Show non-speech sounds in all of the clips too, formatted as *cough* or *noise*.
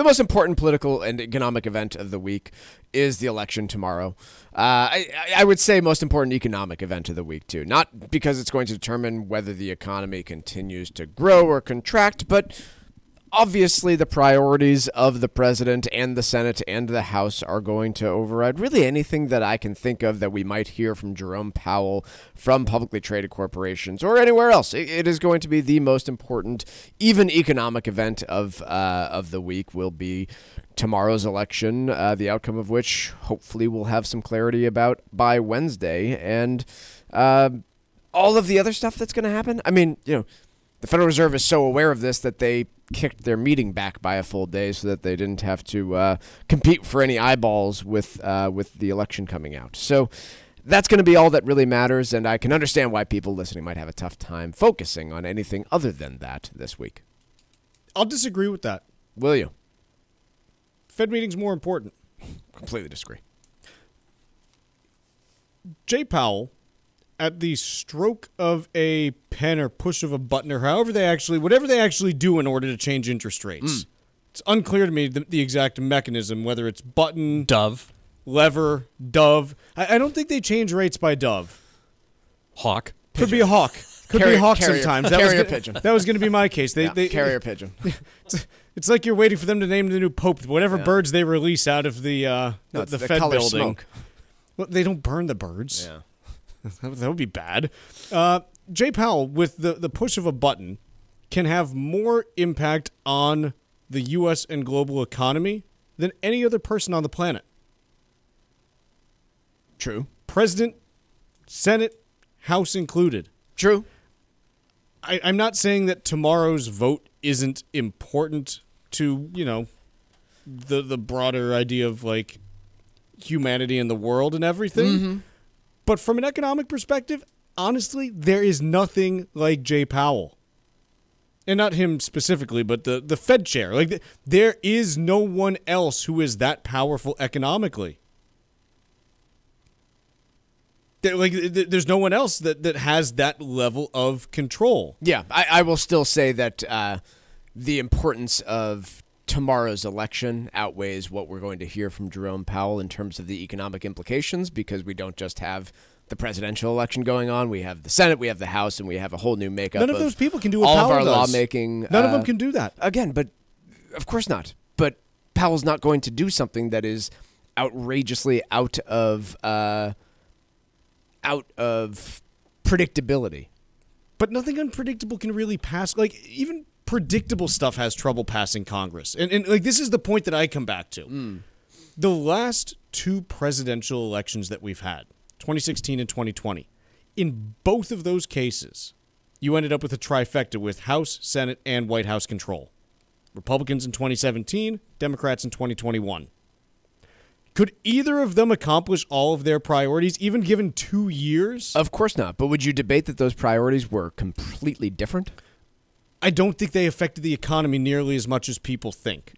the most important political and economic event of the week is the election tomorrow. Uh, I, I would say most important economic event of the week too. Not because it's going to determine whether the economy continues to grow or contract, but obviously the priorities of the president and the Senate and the House are going to override really anything that I can think of that we might hear from Jerome Powell from publicly traded corporations or anywhere else. it is going to be the most important, even economic event of uh, of the week. Will be tomorrow's election, uh, the outcome of which hopefully we'll have some clarity about by Wednesday, and uh, all of the other stuff that's going to happen. I mean, you know the Federal Reserve is so aware of this that they kicked their meeting back by a full day so that they didn't have to uh, compete for any eyeballs with uh, with the election coming out. So that's going to be all that really matters, and I can understand why people listening might have a tough time focusing on anything other than that this week. I'll disagree with that. Will you? Fed meeting's more important. Completely disagree. Jay Powell at the stroke of a pen or push of a button or however they actually whatever they actually do in order to change interest rates. Mm. It's unclear to me the, the, exact mechanism, whether it's button, dove, lever, dove. I, I don't think they change rates by dove. Hawk. Could be a hawk. Could carrier, be a hawk carrier, sometimes. That carrier was gonna, pigeon. That was going to be my case. They, yeah, they carrier pigeon. *laughs* It's, it's, like you're waiting for them to name the new pope. Whatever yeah. birds they release out of the uh, no, the, the, Fed building. Smoke. Well, they don't burn the birds. Yeah. *laughs* that would be bad. Uh, Jay Powell, with the, the push of a button, can have more impact on the U.S. and global economy than any other person on the planet. True. President, Senate, House included. True. I, I'm not saying that tomorrow's vote isn't important to, you know, the the broader idea of like humanity and the world and everything. Mm-hmm. But from an economic perspective, honestly, there is nothing like Jay Powell. And not him specifically, but the, the Fed chair. Like, the, there is no one else who is that powerful economically. Like, there's no one else that, that has that level of control. Yeah, I, I will still say that uh, the importance of tomorrow's election outweighs what we're going to hear from Jerome Powell in terms of the economic implications because we don't just have the presidential election going on. We have the Senate, we have the House, and we have a whole new makeup. None of, of those people can do what all Powell of our does. lawmaking. None uh, of them can do that again, but of course not. But Powell's not going to do something that is outrageously out of uh, out of predictability. But nothing unpredictable can really pass. Like even predictable stuff has trouble passing Congress. And, and like this is the point that I come back to. Mm. The last two presidential elections that we've had, 2016 and 2020, in both of those cases, you ended up with a trifecta with House, Senate, and White House control. Republicans in 2017, Democrats in 2021. Could either of them accomplish all of their priorities, even given two years? Of course not. But would you debate that those priorities were completely different? I don't think they affected the economy nearly as much as people think.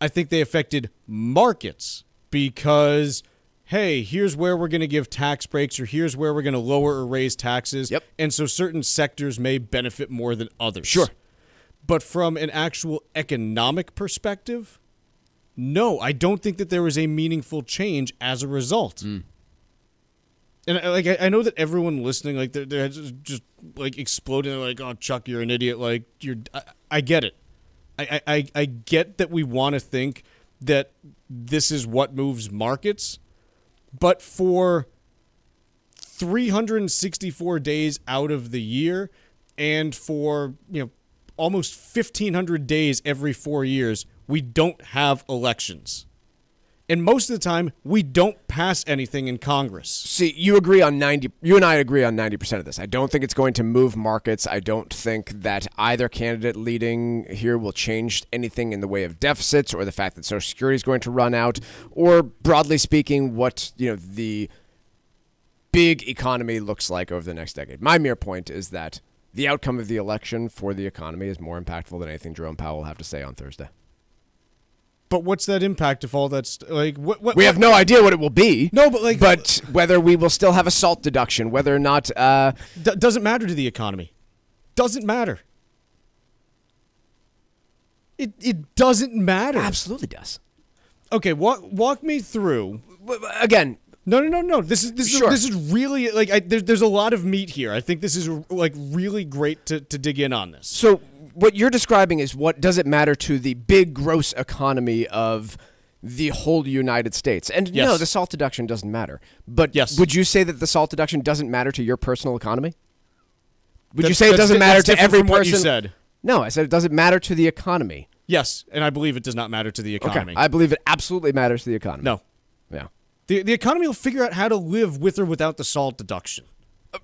I think they affected markets because, hey, here's where we're going to give tax breaks or here's where we're going to lower or raise taxes. Yep. And so certain sectors may benefit more than others. Sure. But from an actual economic perspective, no, I don't think that there was a meaningful change as a result. Mm and like I know that everyone listening, like they're, just like exploding. They're like, "Oh, Chuck, you're an idiot." Like you're, I, I get it. I, I I get that we want to think that this is what moves markets, but for 364 days out of the year, and for you know almost 1500 days every four years, we don't have elections. And most of the time, we don't pass anything in Congress. See, you agree on 90 you and I agree on 90% of this. I don't think it's going to move markets. I don't think that either candidate leading here will change anything in the way of deficits or the fact that social security is going to run out or broadly speaking what, you know, the big economy looks like over the next decade. My mere point is that the outcome of the election for the economy is more impactful than anything Jerome Powell will have to say on Thursday. But what's that impact if all that's like? What, what we have no idea what it will be. No, but like, but whether we will still have a salt deduction, whether or not uh, d- doesn't matter to the economy. Doesn't matter. It it doesn't matter. Absolutely does. Okay, walk walk me through. Again, No, no, no, no. This is this Sure. is this is really like I, there, there's a lot of meat here. I think this is like really great to to dig in on this. So what you're describing is what does it matter to the big gross economy of the whole United States? And no, the salt deduction doesn't matter. But Yes. would you say that the salt deduction doesn't matter to your personal economy? Would you say it doesn't matter to every person? you said. No, I said it doesn't matter to the economy. Yes, and I believe it does not matter to the economy. I believe it absolutely matters to the economy. no, Yeah. the the economy will figure out how to live with or without the salt deduction.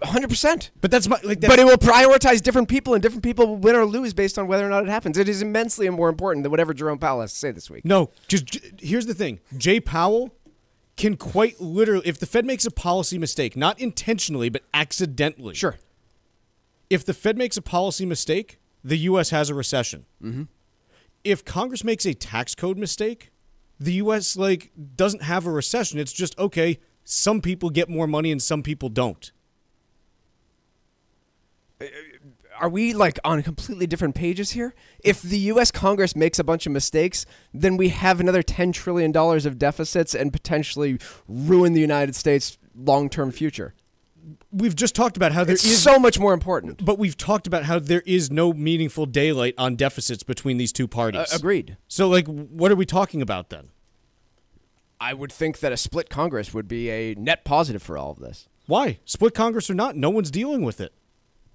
100%. But that's my like. That's, But it will prioritize different people, and different people will win or lose based on whether or not it happens. It is immensely more important than whatever Jerome Powell has to say this week. No, just here's the thing. Jay Powell can quite literally, if the Fed makes a policy mistake, not intentionally but accidentally. Sure. If the Fed makes a policy mistake, the U.S. has a recession. Mm-hmm. If Congress makes a tax code mistake, the U.S. like doesn't have a recession. It's just okay. Some people get more money and some people don't. Are we like on completely different pages here? If the U.S. Congress makes a bunch of mistakes, then we have another ten trillion dollars of deficits and potentially ruin the United States' long-term future. We've just talked about how there It's is so much more important. but we've talked about how there is no meaningful daylight on deficits between these two parties. Uh, agreed. So, like, what are we talking about then? I would think that a split Congress would be a net positive for all of this. Why? Split Congress or not, no one's dealing with it.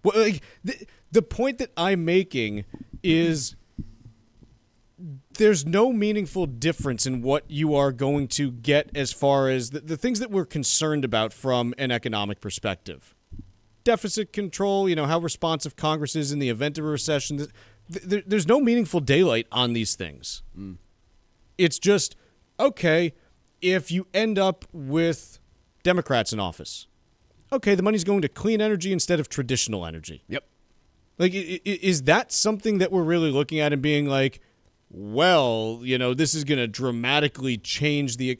Well, like, the, the point that I'm making is there's no meaningful difference in what you are going to get as far as the, the things that we're concerned about from an economic perspective. Deficit control, you know, how responsive Congress is in the event of a recession. Th- there- there's no meaningful daylight on these things. Mm. It's just, okay, if you end up with Democrats in office, okay, the money's going to clean energy instead of traditional energy. Yep. Like, is that something that we're really looking at and being like, well, you know, this is going to dramatically change the.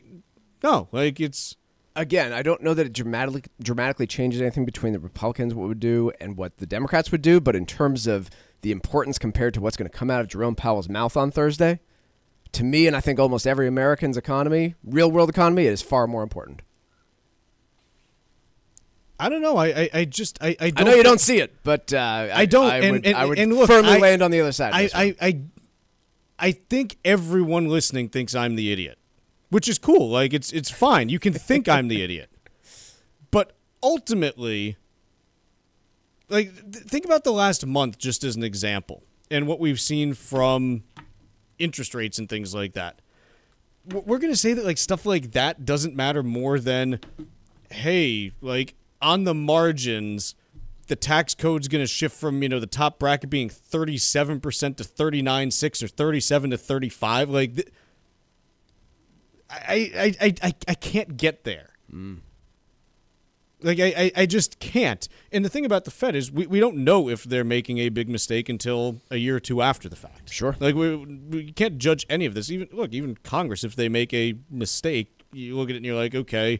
No, like it's. Again, I don't know that it dramatically dramatically changes anything between the Republicans what would do and what the Democrats would do, but in terms of the importance compared to what's going to come out of Jerome Powell's mouth on Thursday, to me and I think almost every American's economy, real world economy, it is far more important. I don't know. I I, I just I I, don't I know you don't see it, but uh, I don't. I and, would, and, I would and look, firmly I- land on the other side. I. I, I, I think everyone listening thinks I'm the idiot, which is cool. Like it's it's fine. You can think I'm the idiot, *laughs* but ultimately, like th- think about the last month just as an example, and what we've seen from interest rates and things like that. We're gonna say that like stuff like that doesn't matter more than, hey, like on the margins the tax code's going to shift from you know the top bracket being 37% to 39.6 or 37 to 35 like th- I, I i i i can't get there. Mm. Like I, I i just can't. And the thing about the fed is we, we don't know if they're making a big mistake until a year or two after the fact. Sure. like we, we can't judge any of this. Even look even congress if they make a mistake you look at it and you're like okay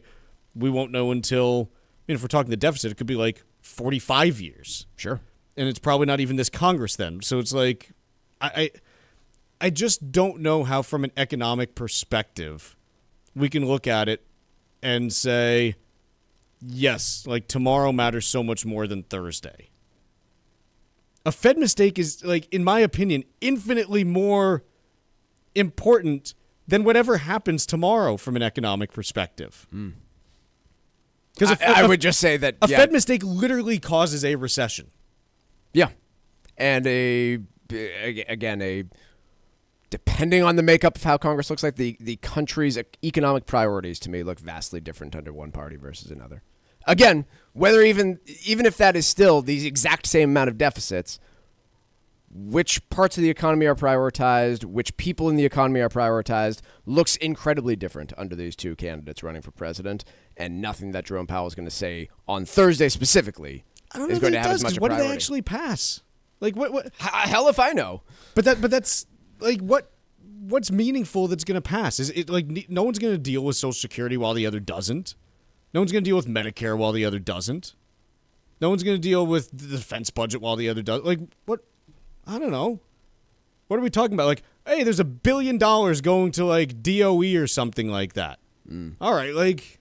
we won't know until mean, if we're talking the deficit, it could be like 45 years, sure. and it's probably not even this Congress then. So it's like, I, I, I just don't know how, from an economic perspective, we can look at it and say, yes, like tomorrow matters so much more than Thursday. A Fed mistake is, like, in my opinion, infinitely more important than whatever happens tomorrow from an economic perspective. Hmm. Because I, I would just say that a yeah, Fed mistake literally causes a recession. Yeah, and a again a depending on the makeup of how Congress looks like, the the country's economic priorities to me look vastly different under one party versus another. Again, whether even even if that is still the exact same amount of deficits, which parts of the economy are prioritized, which people in the economy are prioritized, looks incredibly different under these two candidates running for president, and nothing that Jerome Powell is going to say on Thursday specifically I don't know is going to have does. as much what do they actually pass? Like what? What? H- uh, hell if I know. But that. But that's like what? What's meaningful that's going to pass? Is it like no one's going to deal with Social Security while the other doesn't? No one's going to deal with Medicare while the other doesn't. No one's going to deal with the defense budget while the other does. Like what? I don't know. What are we talking about? Like, hey, there's a billion dollars going to like DOE or something like that. Mm. All right, like,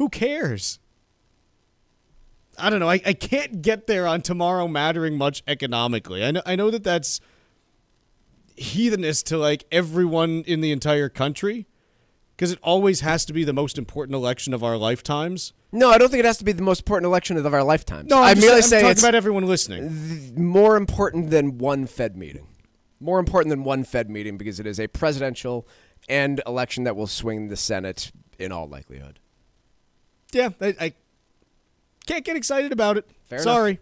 who cares? I don't know. I, I can't get there on tomorrow mattering much economically. I know I know that that's heathenist to like everyone in the entire country because it always has to be the most important election of our lifetimes. No, I don't think it has to be the most important election of our lifetimes. No, I'm, I'm merely saying talking it's about everyone listening. more important than one Fed meeting. More important than one Fed meeting because it is a presidential and election that will swing the Senate in all likelihood. Yeah, I, I can't get excited about it. Fair enough. Sorry.